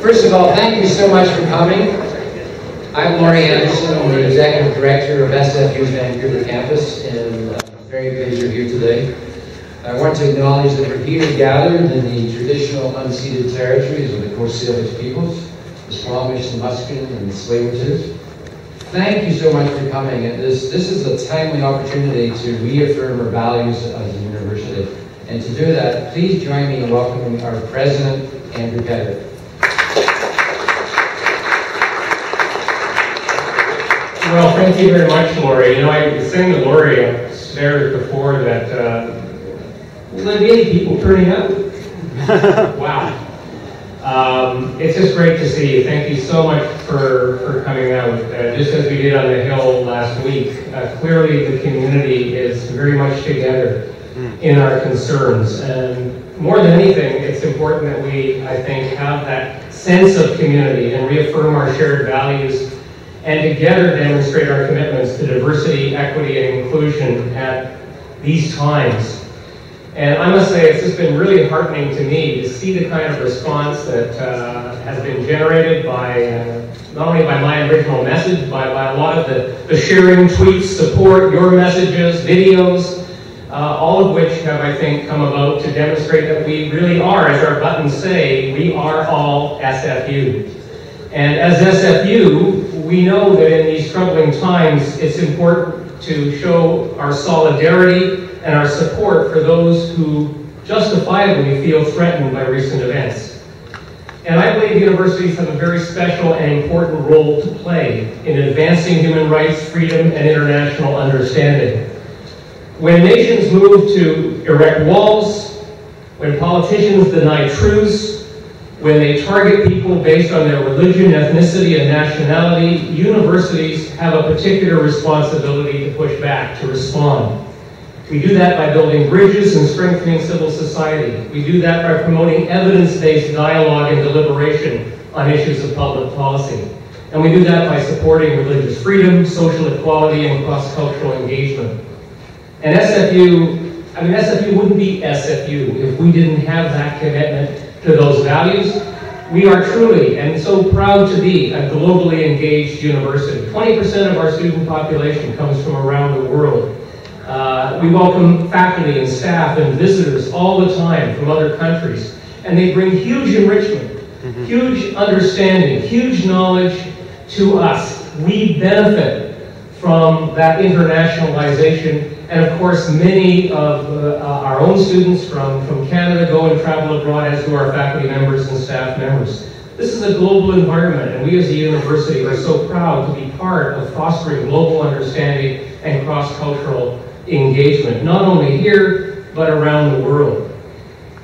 first of all, thank you so much for coming. I'm Laurie Anderson. I'm the Executive Director of SFU's Vancouver campus, and I'm very pleased you're here today. I want to acknowledge that we're here gathered in the traditional unceded territories of the Coast Salish peoples, the Squamish, the Musqueam, and the tsleil Thank you so much for coming. And this, this is a timely opportunity to reaffirm our values as a university. And to do that, please join me in welcoming our president, Andrew Petter. Well, thank you very much, Laurie. You know, I was saying to Laurie upstairs before that uh, will there be people turning up? wow. Um, it's just great to see you. Thank you so much for, for coming out. Uh, just as we did on the Hill last week, uh, clearly the community is very much together in our concerns. And more than anything, it's important that we, I think, have that sense of community and reaffirm our shared values and together demonstrate our commitments to diversity, equity, and inclusion at these times and I must say, it's just been really heartening to me to see the kind of response that uh, has been generated by uh, not only by my original message, but by a lot of the, the sharing, tweets, support, your messages, videos, uh, all of which have, I think, come about to demonstrate that we really are, as our buttons say, we are all SFU. And as SFU, we know that in these troubling times, it's important to show our solidarity and our support for those who justifiably feel threatened by recent events. And I believe universities have a very special and important role to play in advancing human rights, freedom, and international understanding. When nations move to erect walls, when politicians deny truths, when they target people based on their religion, ethnicity, and nationality, universities have a particular responsibility to push back, to respond. We do that by building bridges and strengthening civil society. We do that by promoting evidence-based dialogue and deliberation on issues of public policy. And we do that by supporting religious freedom, social equality, and cross-cultural engagement. And SFU, I mean, SFU wouldn't be SFU if we didn't have that commitment to those values. We are truly and so proud to be a globally engaged university. 20% of our student population comes from around the world. Uh, we welcome faculty and staff and visitors all the time from other countries, and they bring huge enrichment, mm-hmm. huge understanding, huge knowledge to us. We benefit from that internationalization, and of course, many of uh, our own students from, from Canada go and travel abroad, as do our faculty members and staff members. This is a global environment, and we as a university are so proud to be part of fostering global understanding and cross-cultural engagement, not only here, but around the world.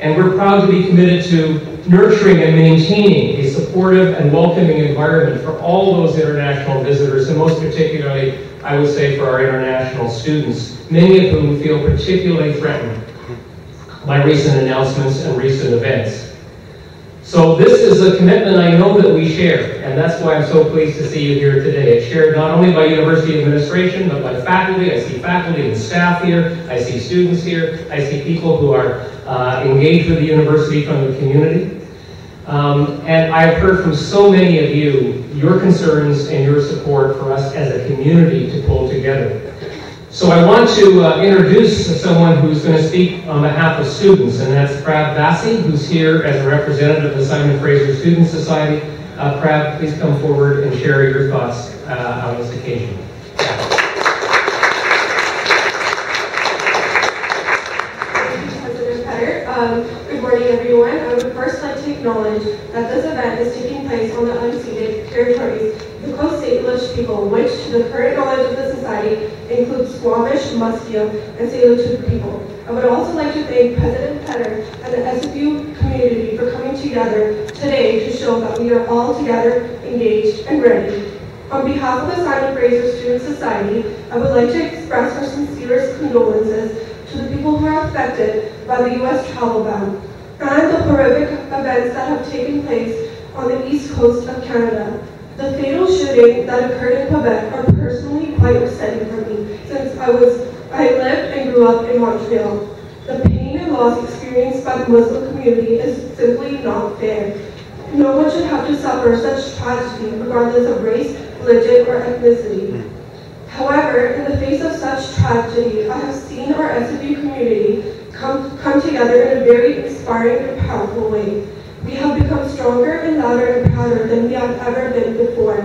And we're proud to be committed to nurturing and maintaining a supportive and welcoming environment for all those international visitors, and most particularly, I would say, for our international students, many of whom feel particularly threatened by recent announcements and recent events. So this is a commitment I know that we share, and that's why I'm so pleased to see you here today. It's shared not only by university administration, but by faculty. I see faculty and staff here. I see students here. I see people who are uh, engaged with the university from the community. Um, and I've heard from so many of you your concerns and your support for us as a community to pull together. So I want to uh, introduce someone who's going to speak on behalf of students, and that's Prab Bassi, who's here as a representative of the Simon Fraser Student Society. Uh, Prab, please come forward and share your thoughts uh, on this occasion. Um, good morning, everyone. I would first like to acknowledge that this event is taking place on the unceded territories the Coast Salish people, which, to the current knowledge of the Society, includes Squamish, Musqueam, and Tsleil-Waututh people. I would also like to thank President Petter and the SFU community for coming together today to show that we are all together, engaged, and ready. On behalf of the Simon Fraser Student Society, I would like to express our sincerest condolences to the people who are affected by the U.S. travel ban and the horrific events events that have taken place on the east coast of Canada. The fatal shooting that occurred in Quebec are personally quite upsetting for me since I was I lived and grew up in Montreal. The pain and loss experienced by the Muslim community is simply not fair. No one should have to suffer such tragedy regardless of race, religion, or ethnicity. However, in the face of such tragedy, I have seen our SFU community come, come together in a very inspiring and powerful way. We have become stronger and louder and prouder than we have ever been before.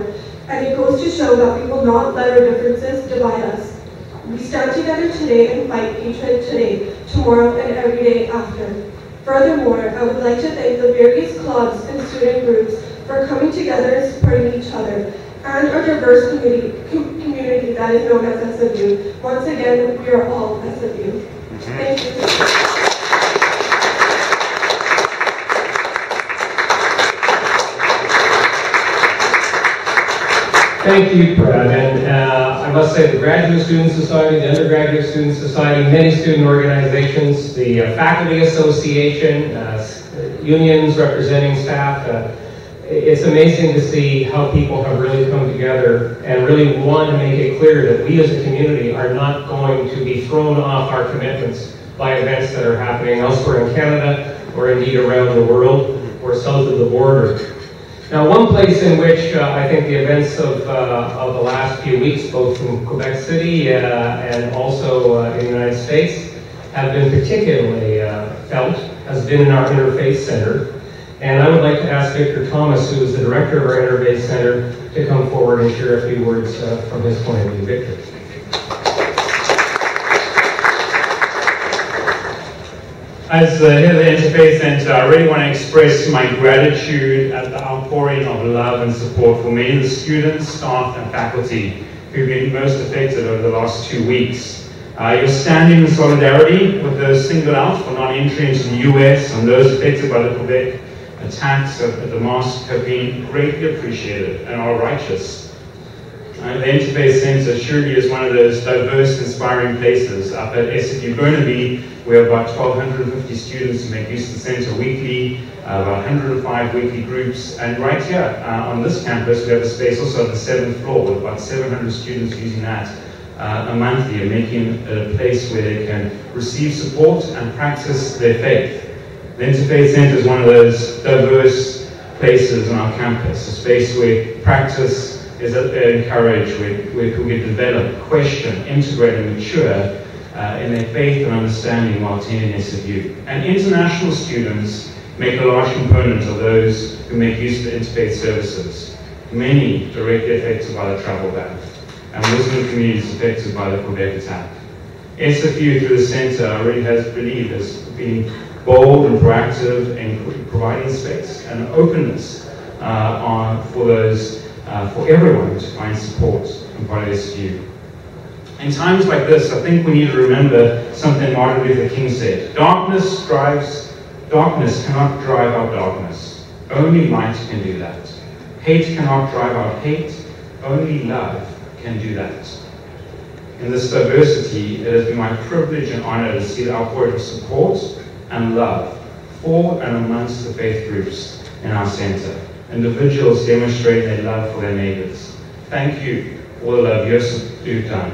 And it goes to show that we will not let our differences divide us. We stand together today and fight hatred today, tomorrow, and every day after. Furthermore, I would like to thank the various clubs and student groups for coming together and supporting each other, and our diverse community, community that is known as SFU. Once again, we are all SFU. Thank you. Thank you, Prab. And uh, I must say the Graduate Student Society, the Undergraduate Student Society, many student organizations, the uh, Faculty Association, uh, unions representing staff. Uh, it's amazing to see how people have really come together and really want to make it clear that we as a community are not going to be thrown off our commitments by events that are happening elsewhere in Canada or indeed around the world or south of the border. Now, one place in which uh, I think the events of, uh, of the last few weeks, both in Quebec City uh, and also uh, in the United States, have been particularly uh, felt has been in our Interfaith Center. And I would like to ask Victor Thomas, who is the director of our Interfaith Center, to come forward and share a few words uh, from his point of view. Victor. As the head of the Interfaith Center, I really want to express my gratitude at the outpouring of love and support for many of the students, staff, and faculty who've been most affected over the last two weeks. Uh, your standing in solidarity with those singled out for non-entry into the US and those affected by the Quebec attacks at the mosque have been greatly appreciated and are righteous. Uh, the Interfaith Center surely is one of those diverse, inspiring places. Up at SFU Burnaby, we have about 1,250 students who make use of the center weekly, uh, about 105 weekly groups. And right here uh, on this campus, we have a space also on the seventh floor with about 700 students using that uh, a monthly and making a place where they can receive support and practice their faith. The Interfaith Center is one of those diverse places on our campus, a space where practice is encouraged, where, where people get develop, question, integrate, and mature uh, in their faith and understanding while attending SFU. And international students make a large component of those who make use of the interfaith services. Many directly affected by the travel ban, and Muslim communities affected by the Quebec attack. SFU through the centre really has believed has been bold and proactive in providing space and openness uh, on, for those, uh, for everyone to find support and part of SFU. In times like this, I think we need to remember something Martin Luther King said. Darkness drives, darkness cannot drive out darkness. Only light can do that. Hate cannot drive out hate. Only love can do that. In this diversity, it has been my privilege and honor to see the outpouring of support and love for and amongst the faith groups in our center. Individuals demonstrate their love for their neighbors. Thank you for all the love you've done.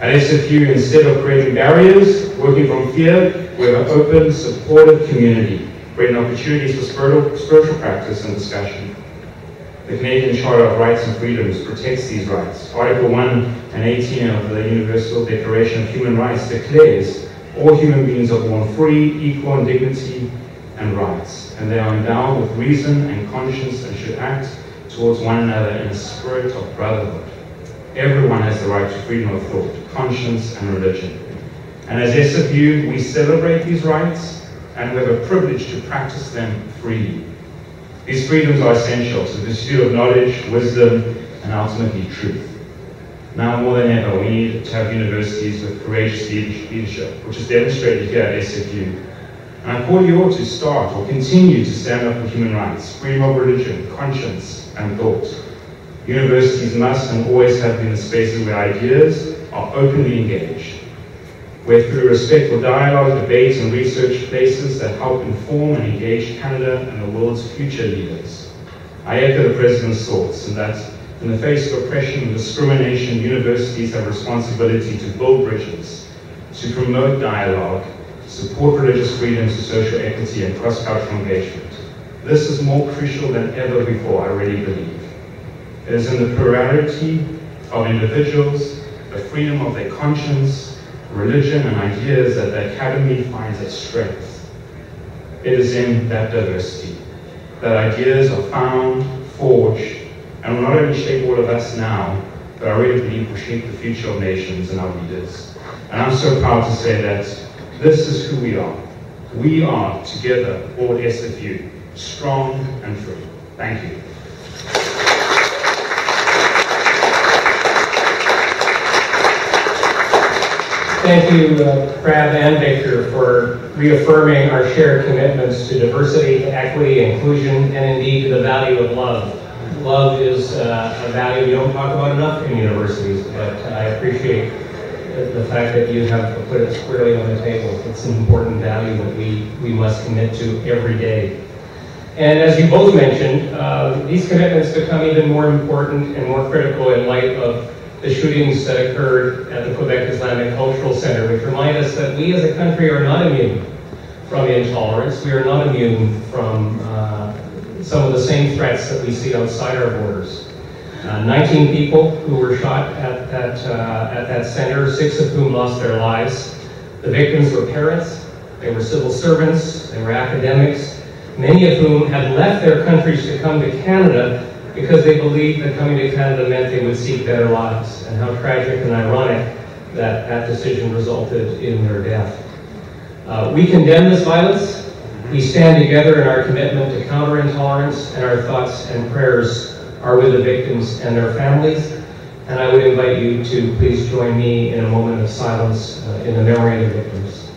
At SFU, instead of creating barriers, working from fear, we have an open, supportive community, creating opportunities for spiritual, spiritual practice and discussion. The Canadian Charter of Rights and Freedoms protects these rights. Article 1 and 18 of the Universal Declaration of Human Rights declares all human beings are born free, equal in dignity and rights, and they are endowed with reason and conscience and should act towards one another in a spirit of brotherhood. Everyone has the right to freedom of thought, conscience, and religion. And as SFU, we celebrate these rights and we have a privilege to practice them freely. These freedoms are essential to the pursuit of knowledge, wisdom, and ultimately truth. Now more than ever, we need to have universities with courageous leadership, which is demonstrated here at SFU. And I call you all to start or continue to stand up for human rights, freedom of religion, conscience, and thought. Universities must and always have been spaces where ideas are openly engaged. where through respectful dialogue, debate, and research places that help inform and engage Canada and the world's future leaders. I echo the President's thoughts in that in the face of oppression and discrimination, universities have responsibility to build bridges, to promote dialogue, support religious freedom to social equity and cross-cultural engagement. This is more crucial than ever before, I really believe. It is in the plurality of individuals, the freedom of their conscience, religion, and ideas that the Academy finds its strength. It is in that diversity that ideas are found, forged, and will not only shape all of us now, but I really believe will shape the future of nations and our leaders. And I'm so proud to say that this is who we are. We are together, all SFU, strong and free. Thank you. Thank you, uh, Prab and Victor, for reaffirming our shared commitments to diversity, equity, inclusion, and indeed to the value of love. Love is uh, a value we don't talk about enough in universities, but I appreciate the fact that you have put it squarely on the table. It's an important value that we, we must commit to every day. And as you both mentioned, uh, these commitments become even more important and more critical in light of the shootings that occurred at the Quebec Islamic Cultural Center, which remind us that we as a country are not immune from intolerance. We are not immune from uh, some of the same threats that we see outside our borders. Uh, 19 people who were shot at that, uh, at that center, six of whom lost their lives. The victims were parents, they were civil servants, they were academics, many of whom had left their countries to come to Canada because they believed that coming to Canada meant they would seek better lives, and how tragic and ironic that that decision resulted in their death. Uh, we condemn this violence. We stand together in our commitment to counter intolerance, and our thoughts and prayers are with the victims and their families. And I would invite you to please join me in a moment of silence uh, in the memory of the victims.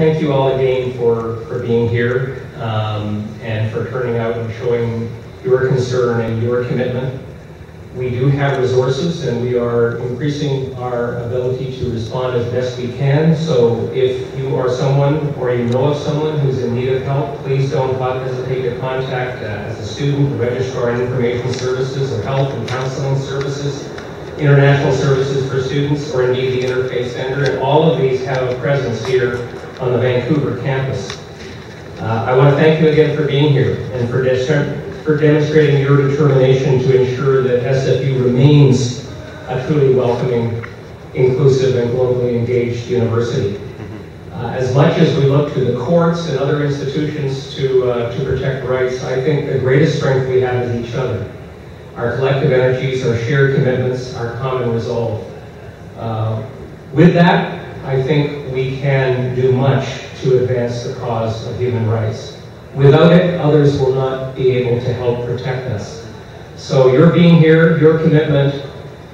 Thank you all again for, for being here um, and for turning out and showing your concern and your commitment. We do have resources and we are increasing our ability to respond as best we can. So if you are someone or you know of someone who's in need of help, please don't hesitate to contact uh, as a student, the Registrar of Information Services or Health and Counseling Services, International Services for Students, or indeed the Interfaith Center. And all of these have a presence here on the Vancouver campus. Uh, I want to thank you again for being here and for, for demonstrating your determination to ensure that SFU remains a truly welcoming, inclusive, and globally engaged university. Uh, as much as we look to the courts and other institutions to, uh, to protect rights, I think the greatest strength we have is each other. Our collective energies, our shared commitments, our common resolve. Uh, with that, I think we can do much to advance the cause of human rights. Without it, others will not be able to help protect us. So your being here, your commitment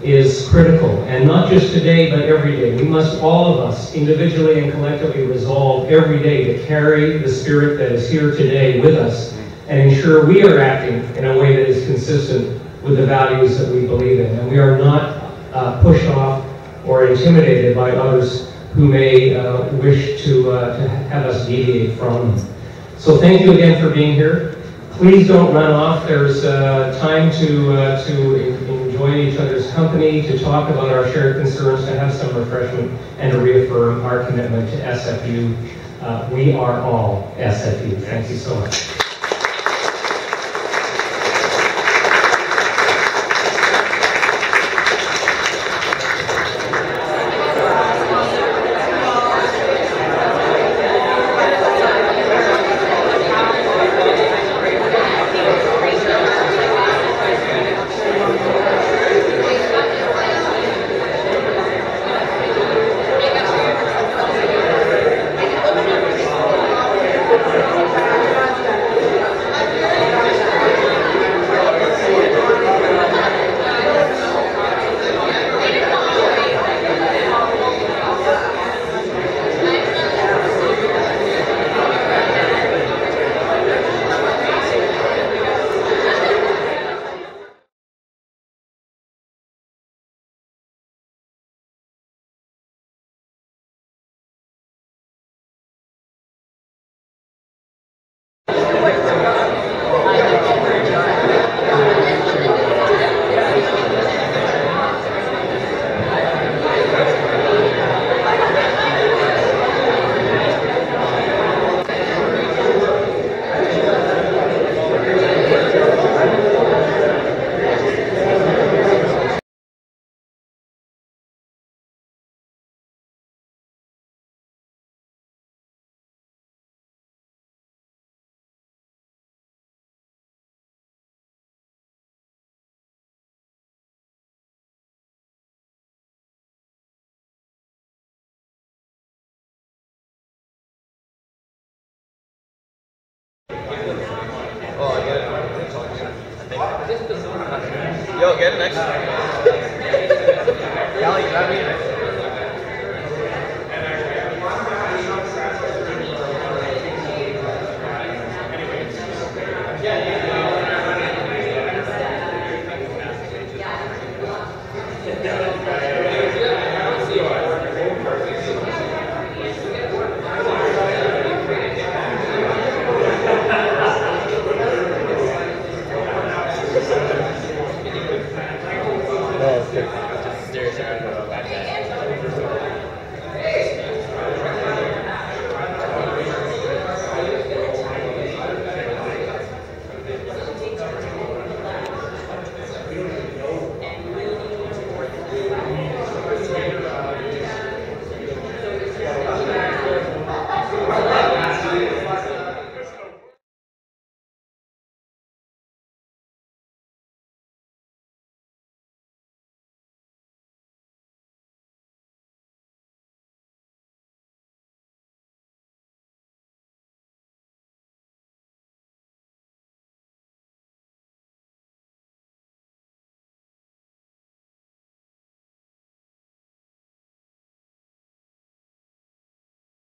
is critical, and not just today, but every day. We must, all of us, individually and collectively, resolve every day to carry the spirit that is here today with us and ensure we are acting in a way that is consistent with the values that we believe in. And we are not uh, pushed off or intimidated by others who may uh, wish to, uh, to have us deviate from. So thank you again for being here. Please don't run off. There's uh, time to, uh, to enjoy each other's company, to talk about our shared concerns, to have some refreshment, and to reaffirm our commitment to SFU. Uh, we are all SFU. Thank you so much. やいっすよ。Yo, get it next. Callie, grab me.